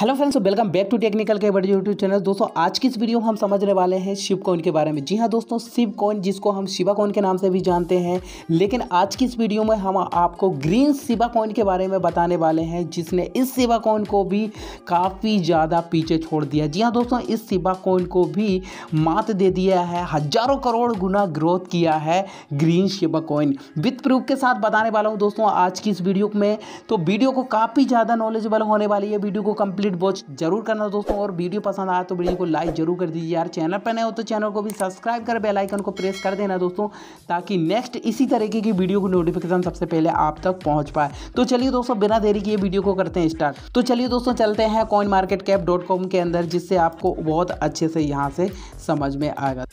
Hello friends welcome back to technical के बड़े YouTube channel दोस्तों, आज की इस वीडियो में हम समझने वाले हैं शिव कॉइन के बारे में। जी हाँ दोस्तों शिव कॉइन जिसको हम शिवा कॉइन के नाम से भी जानते हैं, लेकिन आज की इस वीडियो में हम आपको ग्रीन शिवा कॉइन के बारे में बताने वाले हैं, जिसने इस शिवा कॉइन को भी काफ़ी ज़्यादा पीछे छोड़ दिया। जी हाँ दोस्तों, इस शिवा कॉइन को भी मात दे दिया है, हज़ारों करोड़ गुना ग्रोथ किया है green Shiba coin with proof के साथ बताने वाला हूँ दोस्तों, आज की इस वीडियो में तो वीडियो को काफ़ी ज़्यादा नॉलेजेबल होने वाली है वीडियो को कंप्लीट वॉच ज़रूर करना दोस्तों, और वीडियो पसंद आया तो वीडियो को लाइक ज़रूर कर दीजिए। यार, चैनल पर नए हो तो चैनल को भी सब्सक्राइब कर बेल आइकन को प्रेस कर देना दोस्तों, ताकि नेक्स्ट इसी तरीके की वीडियो को नोटिफिकेशन सबसे पहले आप तक पहुँच पाए। तो चलिए दोस्तों, बिना देरी किए वीडियो को करते हैं स्टार्ट तो चलिए दोस्तों, चलते हैं कॉइन मार्केट के अंदर, जिससे आपको बहुत अच्छे से यहाँ से समझ में आएगा।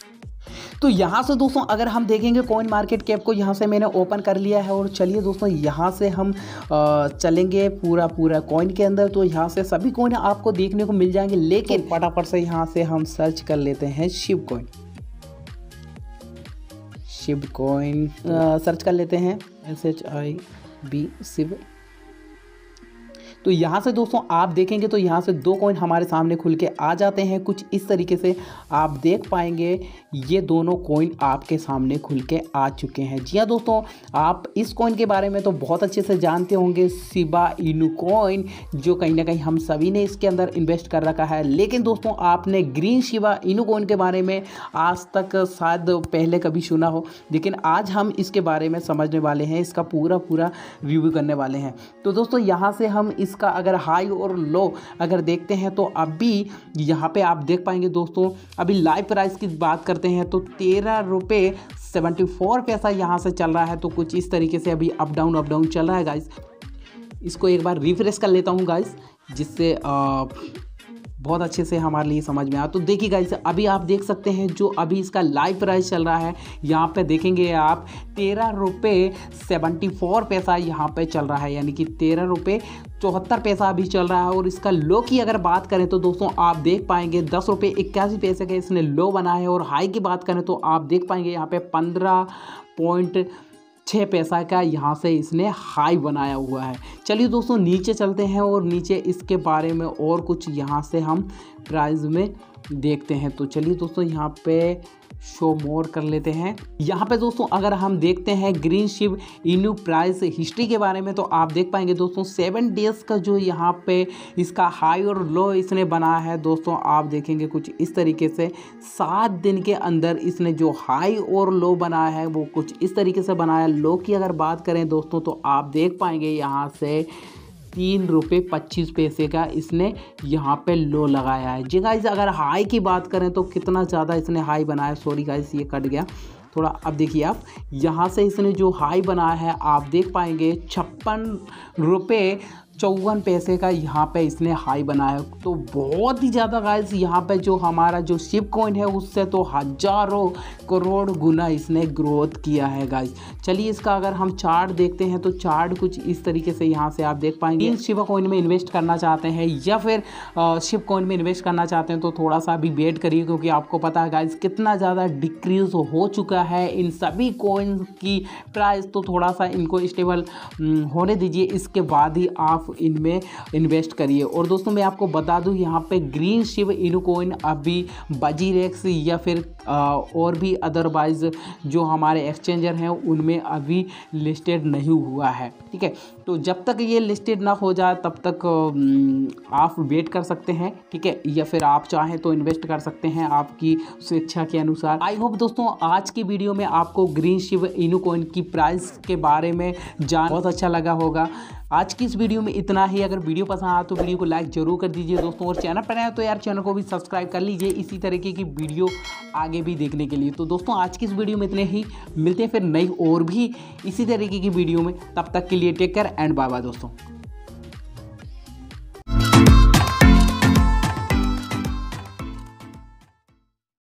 तो यहाँ से दोस्तों अगर हम देखेंगे कॉइन मार्केट कैप को यहाँ से मैंने ओपन कर लिया है और चलिए दोस्तों यहाँ से हम चलेंगे पूरा पूरा कॉइन के अंदर। तो यहाँ से सभी कॉइन आपको देखने को मिल जाएँगे लेकिन तो फटाफट से यहाँ से हम सर्च कर लेते हैं Shiba coin Shiba coin search कर लेते हैं। S H I B Shiba तो यहाँ से दोस्तों आप देखेंगे तो यहाँ से दो कॉइन हमारे सामने खुल के आ जाते हैं। कुछ इस तरीके से आप देख पाएँगे, ये दोनों कॉइन आपके सामने खुल के आ चुके हैं। जी हाँ दोस्तों, आप इस कॉइन के बारे में तो बहुत अच्छे से जानते होंगे। सिबा इनू कॉइन जो कहीं ना कहीं हम सभी ने इसके अंदर इन्वेस्ट कर रखा है। लेकिन दोस्तों, आपने ग्रीन शिवा इनू कॉइन के बारे में आज तक शायद पहले कभी सुना हो। लेकिन आज हम इसके बारे में समझने वाले हैं, इसका पूरा पूरा रिव्यू करने वाले हैं। तो दोस्तों, यहाँ से हम इस इसका अगर हाई और लो अगर देखते हैं तो अभी यहाँ पे आप देख पाएँगे दोस्तों, अभी लाइव प्राइस की बात करते हैं तो तेरह रुपये सेवेंटी फोर पैसा यहाँ से चल रहा है तो कुछ इस तरीके से अभी अप डाउन अप डाउन चल रहा है गाइस इसको एक बार रिफ्रेश कर लेता हूँ गाइस जिससे बहुत अच्छे से हमारे लिए समझ में आया। तो देखिए गाइस अभी आप देख सकते हैं जो अभी इसका लाइव प्राइस चल रहा है। यहाँ पे देखेंगे आप, तेरह रुपये सेवेंटी फोर पैसा यहाँ पे चल रहा है। यानी कि तेरह रुपये चौहत्तर पैसा अभी चल रहा है। और इसका लो की अगर बात करें तो दोस्तों, आप देख पाएँगे दस रुपये इक्यासी पैसे का इसने लो बना है। और हाई की बात करें तो आप देख पाएँगे यहाँ पे पंद्रह पॉइंट छः पैसा का यहाँ से इसने हाई बनाया हुआ है। चलिए दोस्तों, नीचे चलते हैं और नीचे इसके बारे में और कुछ यहाँ से हम प्राइस में देखते हैं। तो चलिए दोस्तों, यहाँ पे शो मोर कर लेते हैं। यहाँ पे दोस्तों, अगर हम देखते हैं green Shiba Inu price history के बारे में तो आप देख पाएँगे दोस्तों, सेवन डेज़ का जो यहाँ पे इसका हाई और लो इसने बनाया है। दोस्तों, आप देखेंगे कुछ इस तरीके से, सात दिन के अंदर इसने जो हाई और लो बनाया है, वो कुछ इस तरीके से बनाया लो की अगर बात करें दोस्तों तो आप देख पाएँगे यहाँ से तीन रुपये पच्चीस पैसे का इसने यहाँ पे लो लगाया है। जी गाइज़ अगर हाई की बात करें तो कितना ज़्यादा इसने हाई बनाया? सॉरी गाइज़ ये कट गया। थोड़ा अब देखिए आप, यहाँ से इसने जो हाई बनाया है, आप देख पाएँगे छप्पन रुपये चौवन पैसे का यहाँ पे इसने हाई बनाया। तो बहुत ही ज़्यादा गाइस यहाँ पे जो हमारा जो शिव कॉइन है उससे तो हज़ारों करोड़ गुना इसने ग्रोथ किया है गाइस चलिए इसका अगर हम चार्ट देखते हैं तो चार्ट कुछ इस तरीके से यहाँ से आप देख पाएँगे। शिव कॉइन में इन्वेस्ट करना चाहते हैं या फिर शिव कॉइन में इन्वेस्ट करना चाहते हैं तो थोड़ा सा अभी वेट करिए क्योंकि आपको पता है गाइज़ कितना ज़्यादा डिक्रीज हो चुका है इन सभी कॉइन की प्राइस तो थोड़ा सा इनको स्टेबल होने दीजिए। इसके बाद ही आप इनमें इन्वेस्ट करिए। और दोस्तों, मैं आपको बता दूँ, यहाँ पे ग्रीन शिव इनकोइन अभी बजीरेक्स या फिर और भी अदरवाइज़ जो हमारे एक्सचेंजर हैं, उनमें अभी लिस्टेड नहीं हुआ है, ठीक है? तो जब तक ये लिस्टेड ना हो जाए, तब तक आप वेट कर सकते हैं, ठीक है? या फिर आप चाहें तो इन्वेस्ट कर सकते हैं आपकी स्वेच्छा के अनुसार। आई होप दोस्तों, आज की वीडियो में आपको ग्रीन शिव इनोकॉइन की प्राइस के बारे में जान बहुत अच्छा लगा होगा। आज की इस वीडियो में इतना ही। अगर वीडियो पसंद आया तो वीडियो को लाइक ज़रूर कर दीजिए दोस्तों। और चैनल पर आए तो यार चैनल को भी सब्सक्राइब कर लीजिए। इसी तरीके की वीडियो आगे भी देखने के लिए। तो दोस्तों, आज की इस वीडियो में इतने ही। मिलते हैं फिर नई और भी इसी तरीके की वीडियो में। तब तक के लिए take care and bye bye दोस्तों।